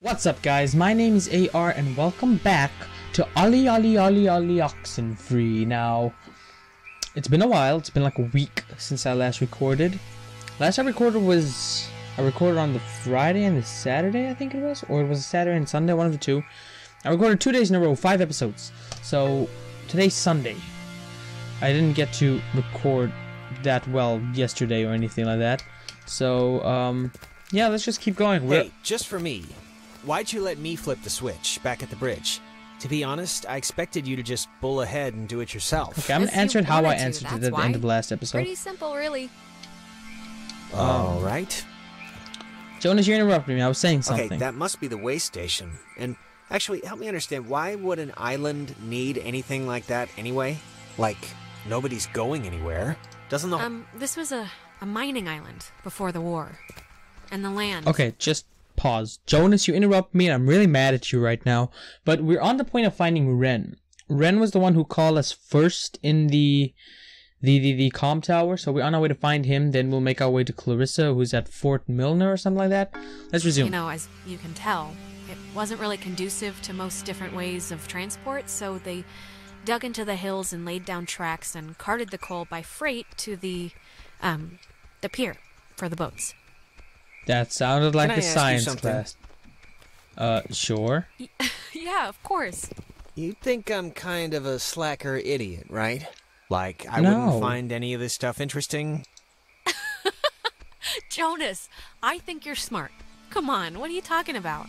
What's up guys, my name is AR and welcome back to Ali Ali Ali Ali Oxenfree. Now, it's been a while, it's been like a week since I last recorded. Last I recorded was, I recorded on the Friday and the Saturday I think it was, or it was Saturday and Sunday, one of the two. I recorded two days in a row, five episodes. So, today's Sunday. I didn't get to record that well yesterday or anything like that. So, um, yeah, let's just keep going. We're- Hey, just for me, why'd you let me flip the switch back at the bridge? To be honest, I expected you to just bull ahead and do it yourself. Okay, I'm gonna answer it how I wanted to, answered it at the why. end of the last episode. Pretty simple, really. All right. Jonas, you interrupted me. I was saying something. Okay, that must be the way station. And actually, help me understand why would an island need anything like that anyway? Like nobody's going anywhere. Doesn't the Um, this was a, a mining island before the war. And the land. Okay, just pause. Jonas, you interrupt me, and I'm really mad at you right now. But we're on the point of finding Ren. Ren was the one who called us first in the the the, the com tower, so we're on our way to find him. Then we'll make our way to Clarissa, who's at Fort Milner or something like that. Let's resume. You know, as you can tell, it wasn't really conducive to most different ways of transport, so they dug into the hills and laid down tracks and carted the coal by freight to the, um, the pier for the boats. That sounded like Can I a science class. Uh, sure. yeah, of course. You think I'm kind of a slacker idiot, right? Like I No. wouldn't find any of this stuff interesting? Jonas, I think you're smart. Come on, what are you talking about?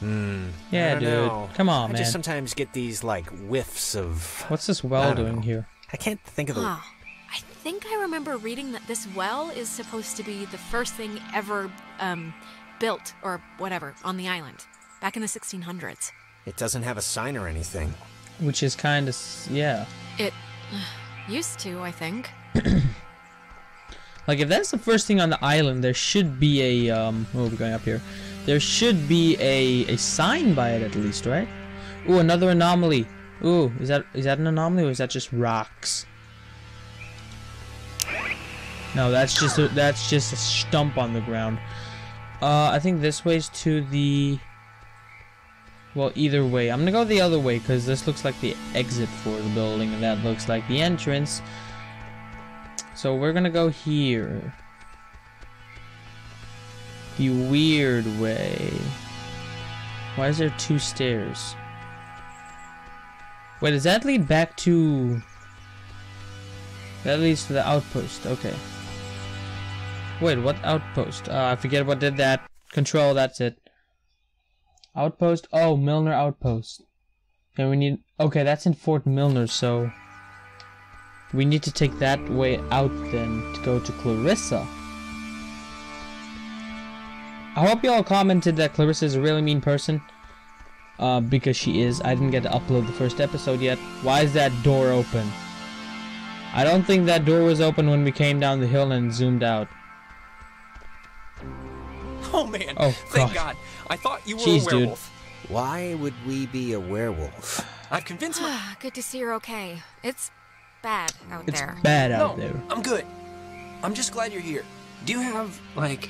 Hmm. Yeah, dude. know. Come on, I man. just sometimes get these like whiffs of What's this well doing know. here? I can't think of the Ah, I think I remember reading that this well is supposed to be the first thing ever um, built or whatever on the island back in the 1600s. It doesn't have a sign or anything. Which is kind of yeah. It used to, I think. Like if that's the first thing on the island, there should be a um. Oh, we're going up here. There should be a a sign by it at least, right? Ooh, another anomaly. Ooh, is that is that an anomaly or is that just rocks? No, that's just a, that's just a stump on the ground. Uh, I think this way's to the. Well, either way, I'm gonna go the other way because this looks like the exit for the building, and that looks like the entrance. So we're gonna go here. The weird way. Why is there two stairs? Wait, does that lead back to... That leads to the outpost, okay. Wait, what outpost? Uh, I forget what did that. Control, that's it. Outpost? Oh, Milner Outpost. And we need... Okay, that's in Fort Milner, so... We need to take that way out then to go to Clarissa. I hope you all commented that Clarissa is a really mean person. Uh, because she is. I didn't get to upload the first episode yet. Why is that door open? I don't think that door was open when we came down the hill and zoomed out. Oh man! Oh, Thank God. God. I thought you were Jeez, a dude. werewolf. Why would we be a werewolf? I've convinced my. Ah, good to see you're okay. It's bad out It's there. bad no, out there. I'm good. I'm just glad you're here. Do you have like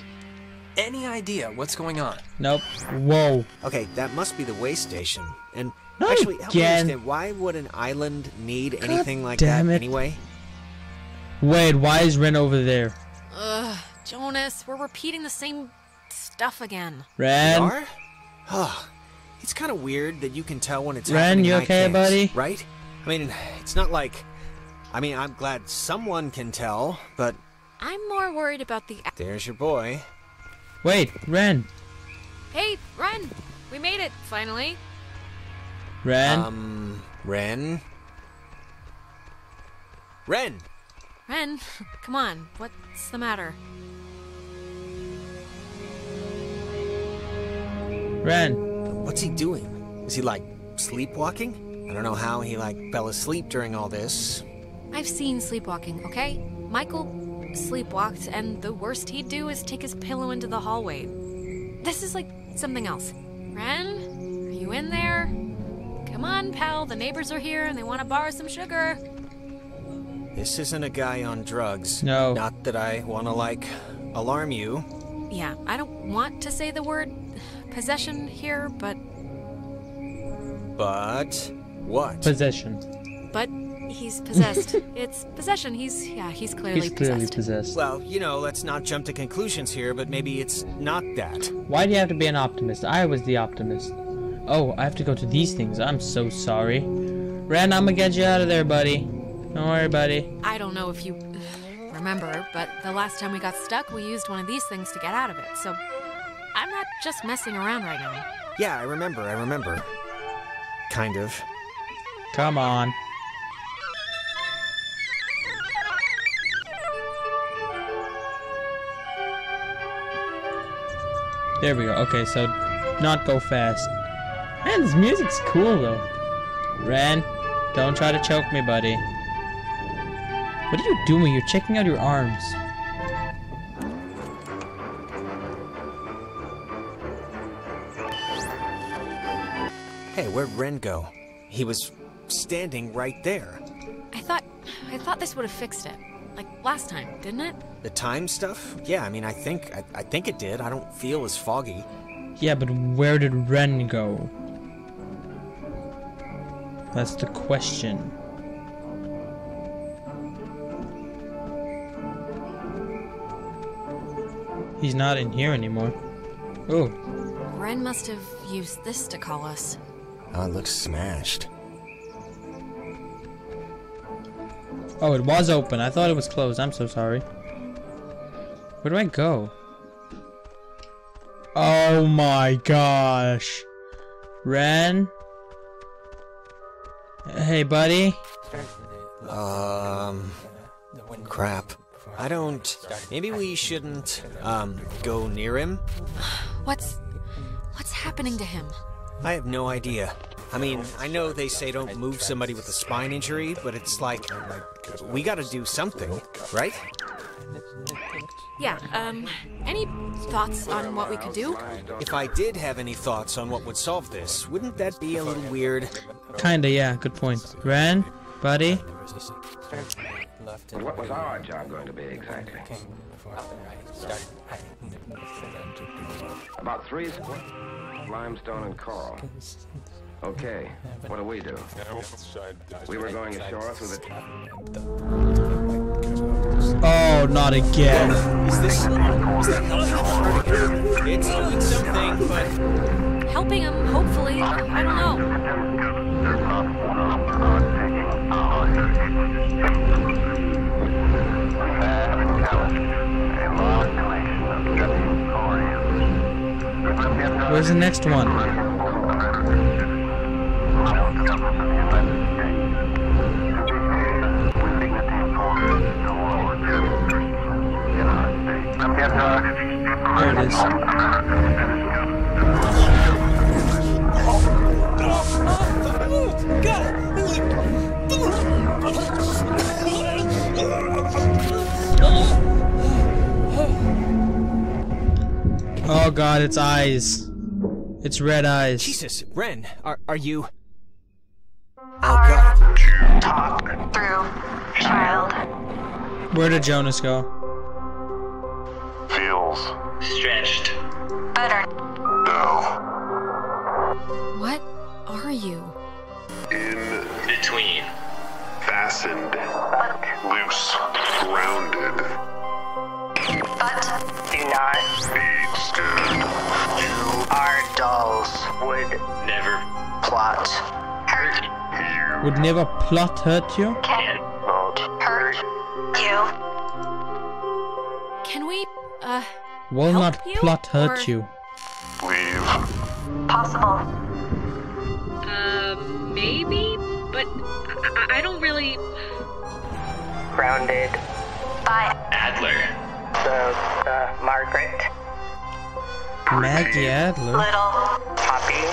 any idea what's going on? Nope. Whoa. Okay, that must be the way station. And Not actually, help me understand why would an island need anything like damn that it. anyway? Wait, why is Ren over there? Ugh, Jonas, we're repeating the same stuff again. Ren? are? Oh, it's kind of weird that you can tell when it's Ren, happening. you and I okay, can't, buddy? Right? I mean, it's not like. I mean, I'm glad someone can tell, but I'm more worried about the. there's your boy. Wait, Ren. Hey, run! We made it finally. Ren? Um, Ren. Ren. Ren, come on. What's the matter? Ren. What's he doing? Is he like sleepwalking? I don't know how he like fell asleep during all this. I've seen sleepwalking, okay? Michael sleepwalked, and the worst he'd do is take his pillow into the hallway. This is like something else. Ren, are you in there? Come on, pal. The neighbors are here and they want to borrow some sugar. This isn't a guy on drugs. No. Not that I want to like alarm you. Yeah, I don't want to say the word possession here, but But what? Possession. but he's possessed. it's possession. He's yeah, he's clearly He's clearly possessed. possessed. well, you know, let's not jump to conclusions here, but maybe it's not that. Why do you have to be an optimist? I was the optimist. Oh, I have to go to these things. I'm so sorry. Ren, I'm gonna get you out of there, buddy. Don't worry, buddy. I don't know if you remember, but the last time we got stuck, we used one of these things to get out of it. So I'm not just messing around right now. Yeah, I remember, I remember. Kind of. Come on. There we go. Okay, so not go fast. Man, this music's cool though. Ren, don't try to choke me, buddy. What are you doing? You're checking out your arms. Where'd Ren go? He was standing right there. I thought I thought this would have fixed it. Like last time, didn't it? The time stuff? Yeah, I mean, I think I, I think it did. I don't feel as foggy. Yeah, but where did Ren go? That's the question. He's not in here anymore. Oh, Ren must have used this to call us. Oh, it looks smashed. oh, it was open. I thought it was closed. I'm so sorry. Where do I go? Oh my gosh. Ren? Hey, buddy. Um, crap. I don't. Maybe we shouldn't um go near him. What's what's happening to him? I have no idea. I mean, I know they say don't move somebody with a spine injury, but it's like we got to do something, right? Yeah, um any thoughts on what we could do? If I did have any thoughts on what would solve this, wouldn't that be a little weird? Kinda, yeah, good point. Ren, buddy. What was our job going to be exactly? About three square limestone and coral. Okay, what do we do? We were going ashore through the. Oh, not again. Is this? Is that helping? It's doing something, but Helping him, hopefully. I don't know. Where's the next one? There it is. God, it's eyes. It's red eyes. Jesus, Ren, are are you? Oh God! talk through, child. Where did Jonas go? Feels Stretched. Better. no. What are you? In Between. fastened, loose, grounded. But do not. Be stood. You Our dolls would Never. plot. Hurt you Would never plot hurt you? can not hurt you. Can we uh Will Help not you, plot hurt or- you. leave. Possible. uh maybe? But I, I don't really Grounded by Adler. the uh, Margaret. Maggie Adler. Little Poppy.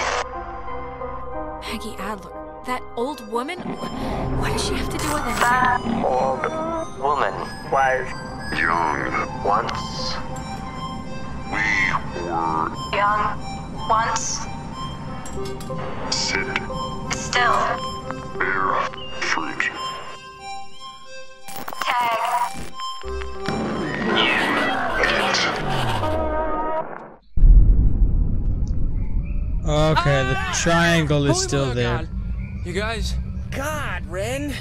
Peggy Adler. That old woman? Wh- What does she have to do with anything? That old woman was Young. once We were young. Once. sit, Still. bear fruit. Tag. Okay, the Ah! triangle is still there. You guys, God, Ren.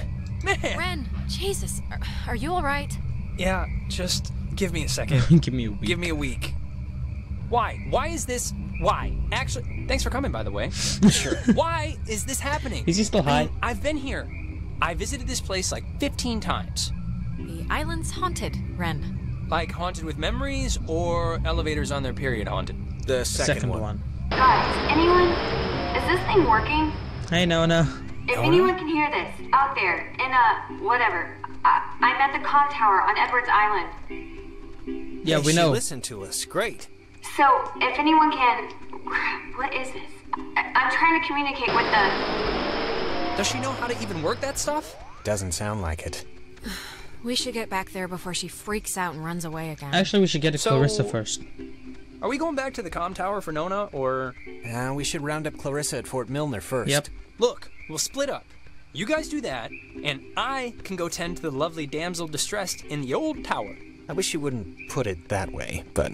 man. Ren, Jesus, are, are you alright? Yeah, just give me a second. Give me a week. Give me a week. Why? Why is this? Why? Actually, thanks for coming, by the way. Sure. Why is this happening? Is he still I high? mean, I've been here. I visited this place like 15 times. The island's haunted, Ren. Like haunted with memories or elevators on their period haunted. The second, Second one. one. Guys, anyone? Is this thing working? Hey, Nona. If anyone can hear this, out there, in a whatever, I, I'm at the com tower on Edwards Island. Yeah, Hey, we she know. listened to us. Great. So, if anyone can. What is this? I, I'm trying to communicate with the. Does she know how to even work that stuff? Doesn't sound like it. We should get back there before she freaks out and runs away again. Actually, we should get to So- Clarissa first. Are we going back to the com tower for Nona or? Uh, we should round up Clarissa at Fort Milner first. Yep. Look, we'll split up. You guys do that, and I can go tend to the lovely damsel distressed in the old tower. I wish you wouldn't put it that way, but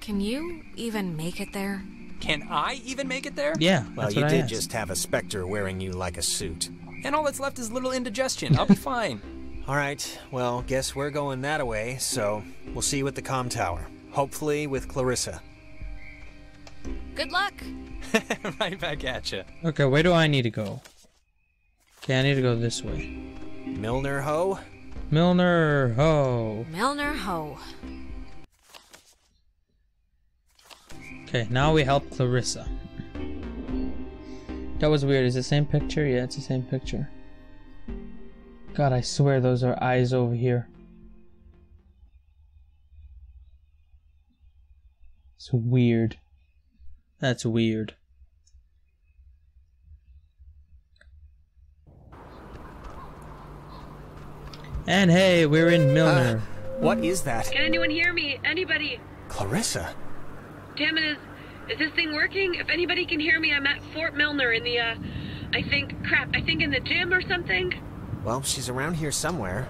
Can you even make it there? Can I even make it there? Yeah, well, that's you what I did asked. just have a specter wearing you like a suit. And all that's left is little indigestion. I'll be fine. All right. Well, guess we're going that away. So we'll see you at the com tower. Hopefully with Clarissa. Good luck! right back at you. Okay, where do I need to go? Okay, I need to go this way. Milner Ho. Milner, ho. Milner Ho. Okay, now we help Clarissa. That was weird. Is it the same picture? Yeah, it's the same picture. God, I swear those are eyes over here. It's weird. That's weird. And hey, we're in Milner. What is that? Can anyone hear me? Anybody? Clarissa. Damn it, is is this thing working? If anybody can hear me, I'm at Fort Milner in the uh I think crap, I think in the gym or something. Well, she's around here somewhere.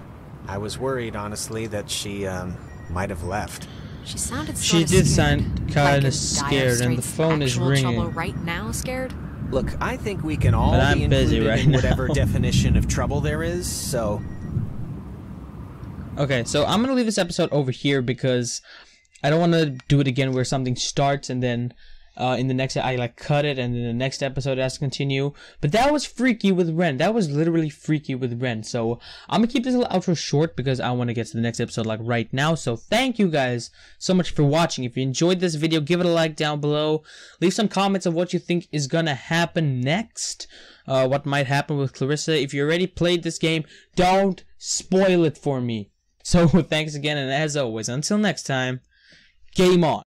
I was worried, honestly, that she um might have left. She sounded She sorta did scared. sound Like kinda scared, and the phone is ringing. right now, scared? Look, I think we can all But I'm be busy included right in whatever now. definition of trouble there is. So Okay, so I'm gonna leave this episode over here because I don't want to do it again where something starts and then uh, in the next I like cut it and then the next episode has to continue. But that was freaky with Ren. That was literally freaky with Ren. So I'm gonna keep this little outro short because I want to get to the next episode like right now. So thank you guys so much for watching. If you enjoyed this video, give it a like down below. Leave some comments of what you think is gonna happen next. Uh, what might happen with Clarissa. If you already played this game, don't spoil it for me. So thanks again, and as always, until next time, game on.